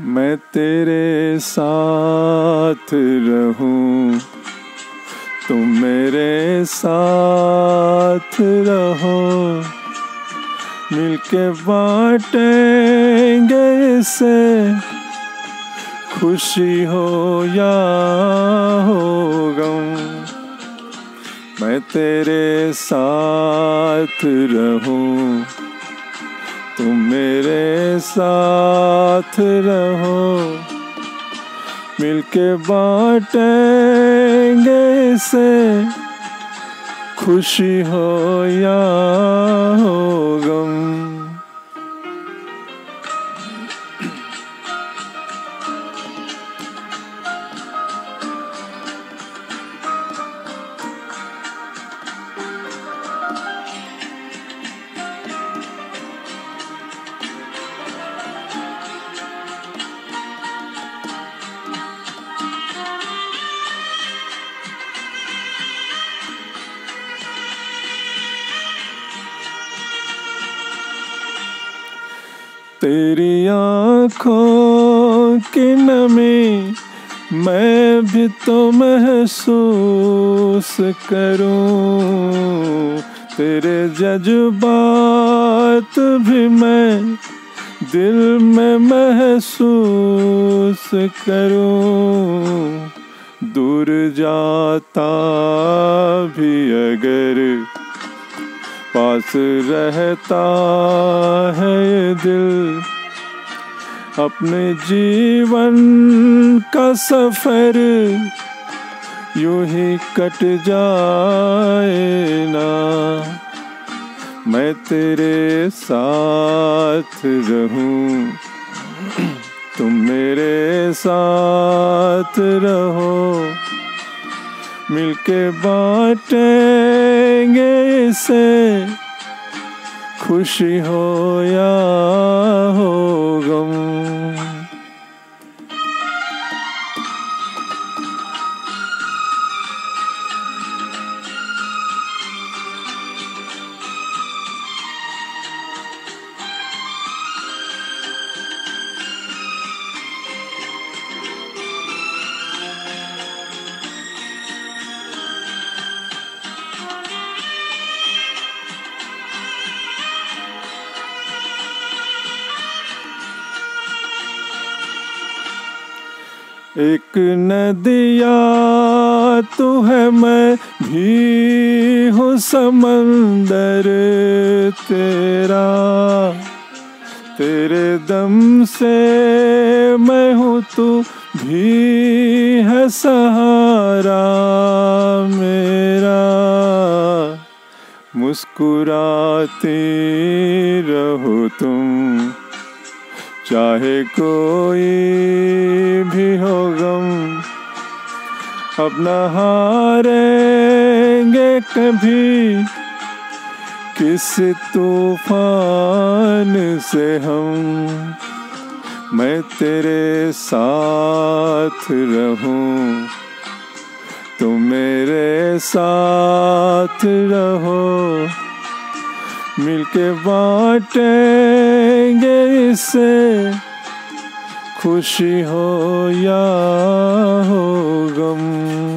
मैं तेरे साथ रहूँ, तुम मेरे साथ रहो। मिलके बांटेंगे इसे खुशी हो या हो गम मैं तेरे साथ रहूँ। तुम मेरे साथ रहो। मिलके बांटेंगे से खुशी हो या हो तेरी आँखों की नमी, मैं भी तो महसूस करूँ। तेरे जज्बात भी मैं दिल में महसूस करूँ। दूर जाता भी अगर पास रहता है दिल अपने जीवन का सफ़र यूँ ही कट जाए ना। मैं तेरे साथ रहूँ। तुम मेरे साथ रहो। मिलके बांटेंगे इसे। खुशी हो या एक नदिया, तू है मैं भी हूँ समंदर तेरा। तेरे दम से मैं हूँ, तू भी है सहारा मेरा। मुस्कुराती रहो तुम, चाहे कोई भी हो गम अपना हारेंगे कभी किस तूफ़ान से हम? मैं तेरे साथ रहूँ, तुम मेरे साथ रहो। मिलके बांटेंगे इसे खुशी हो या हो गम।